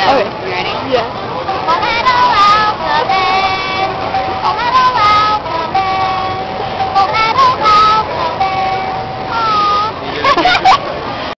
go. Okay. You ready? Yeah.